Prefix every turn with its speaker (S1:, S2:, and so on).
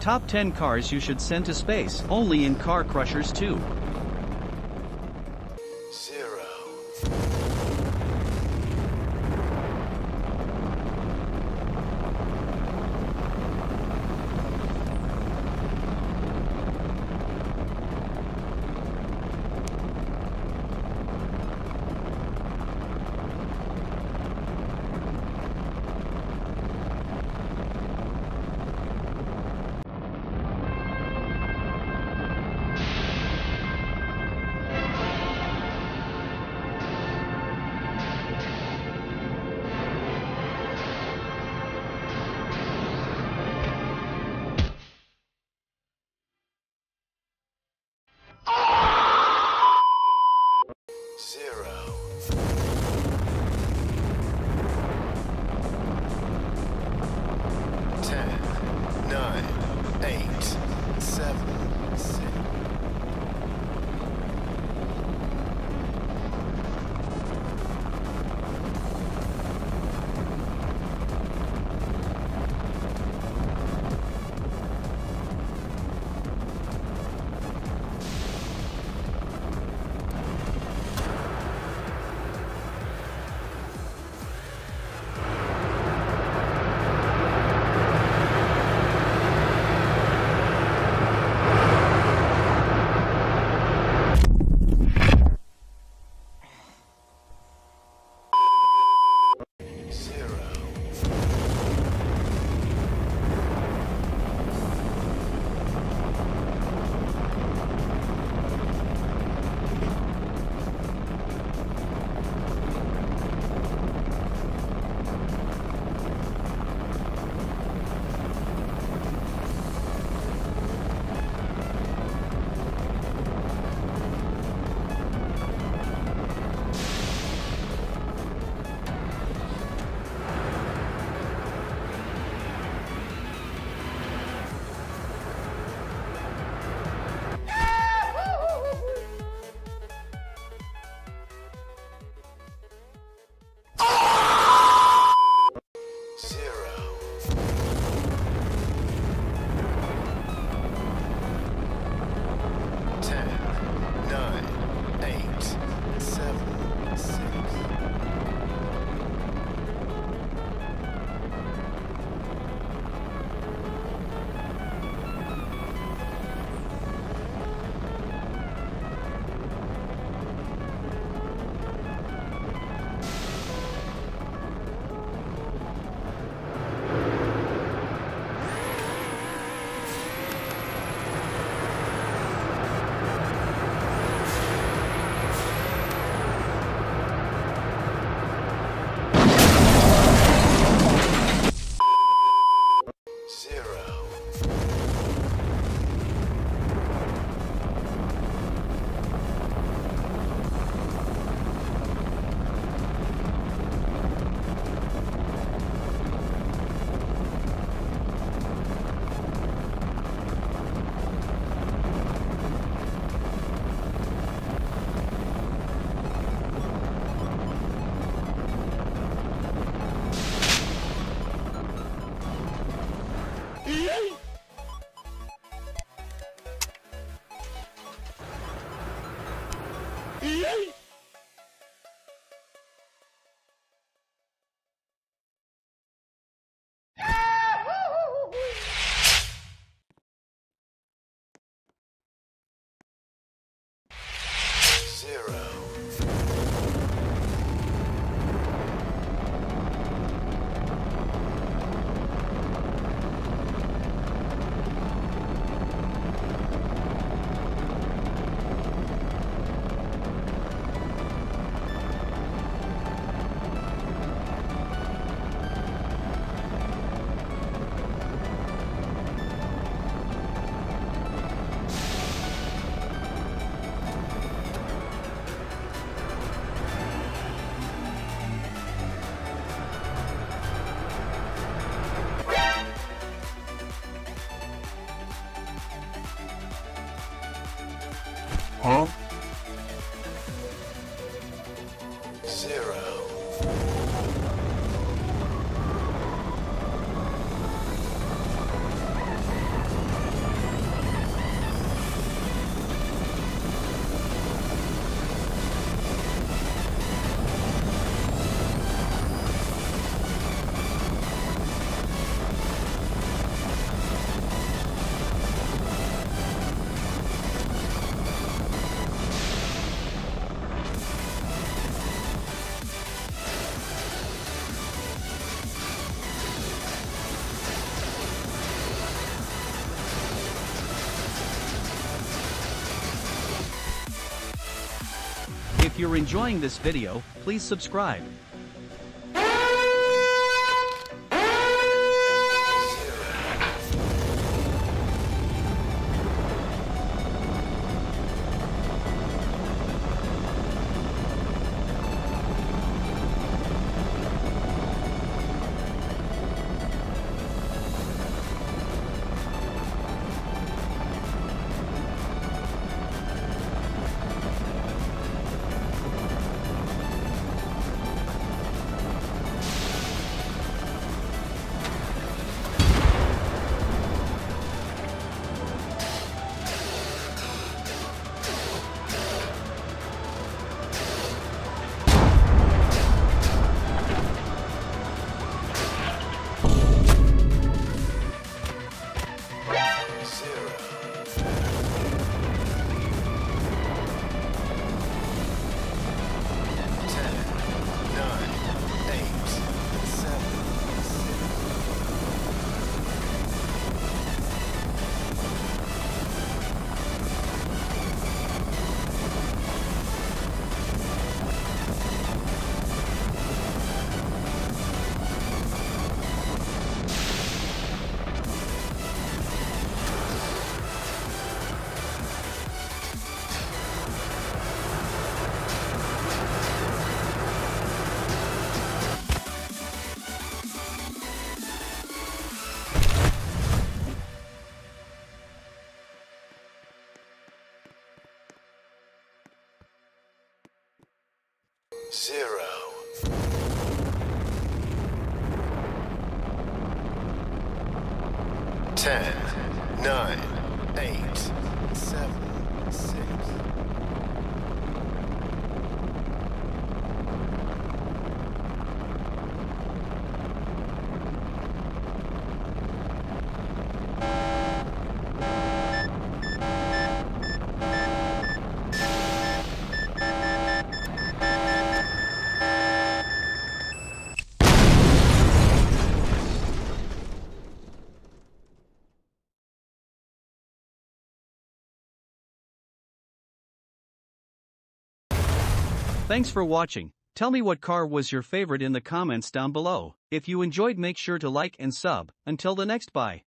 S1: Top 10 cars you should send to space, only in Car Crushers 2. You're enjoying this video, please subscribe.
S2: Zero. Ten, nine, eight, seven, six.
S1: Thanks for watching. Tell me what car was your favorite in the comments down below. If you enjoyed make sure to like and sub. Until the next bye.